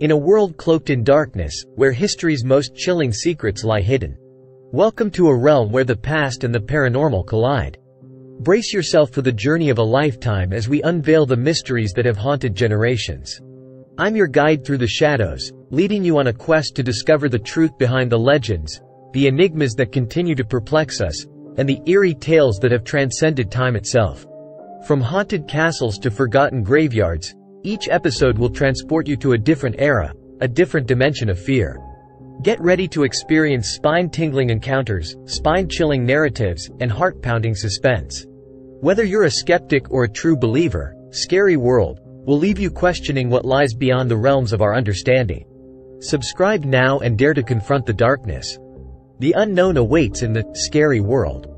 in a world cloaked in darkness, where history's most chilling secrets lie hidden. Welcome to a realm where the past and the paranormal collide. Brace yourself for the journey of a lifetime as we unveil the mysteries that have haunted generations. I'm your guide through the shadows, leading you on a quest to discover the truth behind the legends, the enigmas that continue to perplex us, and the eerie tales that have transcended time itself. From haunted castles to forgotten graveyards, each episode will transport you to a different era, a different dimension of fear. Get ready to experience spine-tingling encounters, spine-chilling narratives, and heart-pounding suspense. Whether you're a skeptic or a true believer, Scary World will leave you questioning what lies beyond the realms of our understanding. Subscribe now and dare to confront the darkness. The unknown awaits in the scary world.